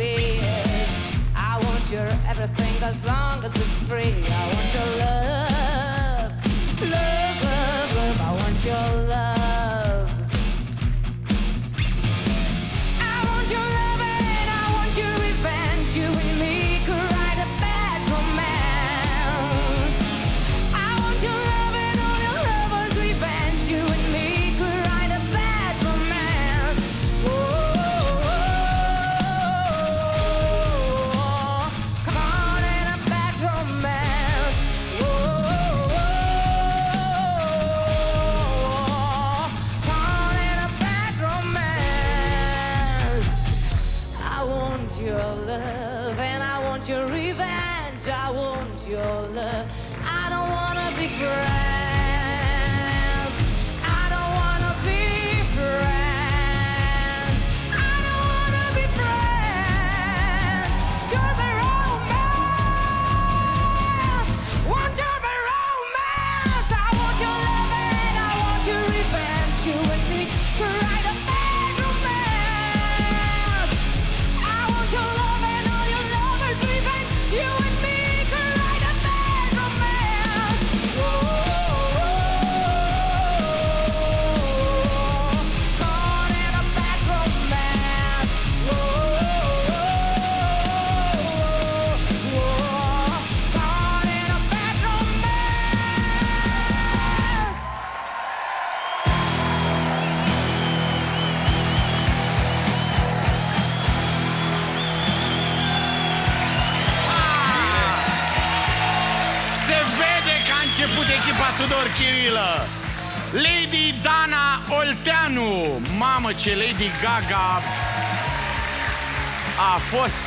disease. I want your everything as long as it's free. I want your love, love, want your love and I want your revenge. I want your love. Început echipa Tudor Chirilă. Lady Dana Olteanu. Mamă, ce Lady Gaga a fost.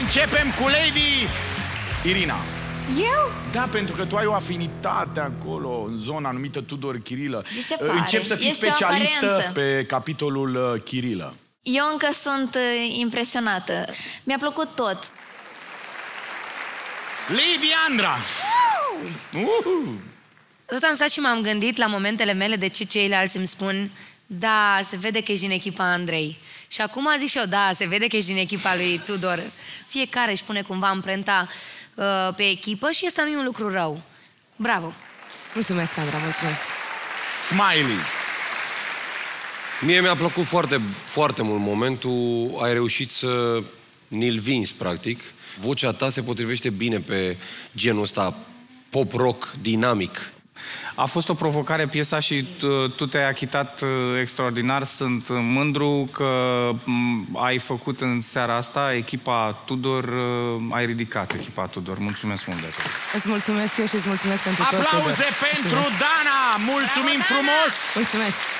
Începem cu Lady Irina. Eu? Da, pentru că tu ai o afinitate acolo, în zona numită Tudor Chirilă. Mi se pare. Încep să fii Este o specialistă aparență. pe capitolul uh, Chirilă. Eu încă sunt uh, impresionată. Mi-a plăcut tot. Lady Andra. Uhu. Tot am stat și m-am gândit la momentele mele de ce ceilalți îmi spun da, se vede că ești din echipa Andrei. Și acum zic și eu, da, se vede că ești din echipa lui Tudor. Fiecare își pune cumva amprenta uh, pe echipă și ăsta nu e un lucru rău. Bravo! Mulțumesc, Andra, mulțumesc. Smiley. Mie mi-a plăcut foarte, foarte mult momentul. Ai reușit să ni-l vinzi, practic. Vocea ta se potrivește bine pe genul ăsta pop-rock dinamic. A fost o provocare piesa și tu, tu te-ai achitat uh, extraordinar. Sunt mândru că m, ai făcut în seara asta echipa Tudor, uh, ai ridicat echipa Tudor. Mulțumesc mult de tot. Îți mulțumesc eu și îți mulțumesc pentru tot. Aplauze Tudor. pentru Mulțumesc. Dana! Mulțumim frumos! Mulțumesc!